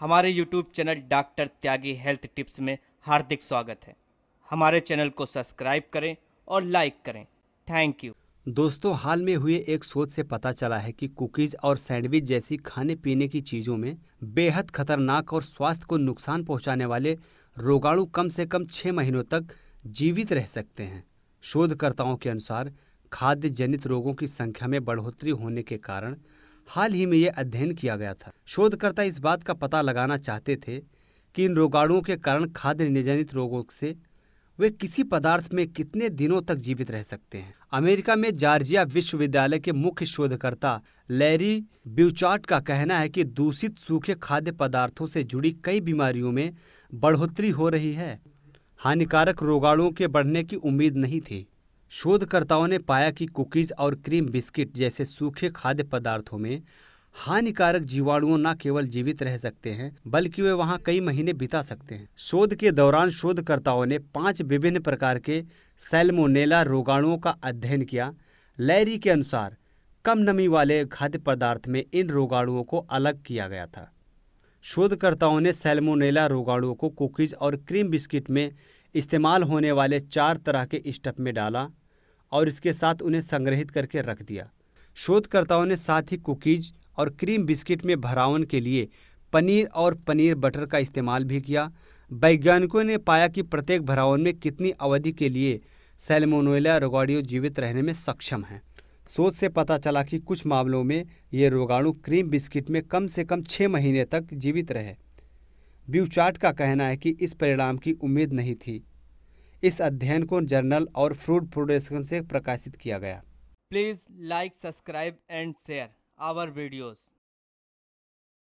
हमारे YouTube channel doctor Tyagi health tips में हार्दिक स्वागत है। हमारे चैनल को सब्सक्राइब करें और लाइक करें। थैंक यू दोस्तों, हाल में हुए एक शोध से पता चला है कि कुकीज और सैंडविच जैसी खाने पीने की चीज़ों में बेहद खतरनाक और स्वास्थ्य को नुकसान पहुँचाने वाले रोगाणु कम से कम छः महीनों तक जीवित रह सकते हैं। शोधकर्ताओं के अनुसार खाद्य जनित रोगों की संख्या में बढ़ोतरी होने के कारण हाल ही में यह अध्ययन किया गया था। शोधकर्ता इस बात का पता लगाना चाहते थे कि इन रोगाणुओं के कारण खाद्य निजनित रोगों से वे किसी पदार्थ में कितने दिनों तक जीवित रह सकते हैं। अमेरिका में जॉर्जिया विश्वविद्यालय के मुख्य शोधकर्ता लैरी ब्यूचार्ट का कहना है कि दूषित सूखे खाद्य पदार्थों से जुड़ी कई बीमारियों में बढ़ोतरी हो रही है। हानिकारक रोगाणुओं के बढ़ने की उम्मीद नहीं थी। शोधकर्ताओं ने पाया कि कुकीज और क्रीम बिस्किट जैसे सूखे खाद्य पदार्थों में हानिकारक जीवाणुओं न केवल जीवित रह सकते हैं, बल्कि वे वहाँ कई महीने बिता सकते हैं। शोध के दौरान शोधकर्ताओं ने पाँच विभिन्न प्रकार के सैल्मोनेला रोगाणुओं का अध्ययन किया। लैरी के अनुसार, कम नमी वाले खाद्य पदार्थ में इन रोगाणुओं को अलग किया गया था। शोधकर्ताओं ने सैल्मोनेला रोगाणुओं को कुकीज और क्रीम बिस्किट में इस्तेमाल होने वाले चार तरह के स्टफ़ में डाला। और इसके साथ उन्हें संग्रहित करके रख दिया। शोधकर्ताओं ने साथ ही कुकीज और क्रीम बिस्किट में भरावन के लिए पनीर और पनीर बटर का इस्तेमाल भी किया। वैज्ञानिकों ने पाया कि प्रत्येक भरावन में कितनी अवधि के लिए सेलमोनोला रोगाणु जीवित रहने में सक्षम हैं। शोध से पता चला कि कुछ मामलों में ये रोगाणु क्रीम बिस्किट में कम से कम छः महीने तक जीवित रहे। ब्यूचार्ट का कहना है कि इस परिणाम की उम्मीद नहीं थी। इस अध्ययन को जर्नल और फ्रूड प्रोडक्शन से प्रकाशित किया गया। Please like subscribe and share our videos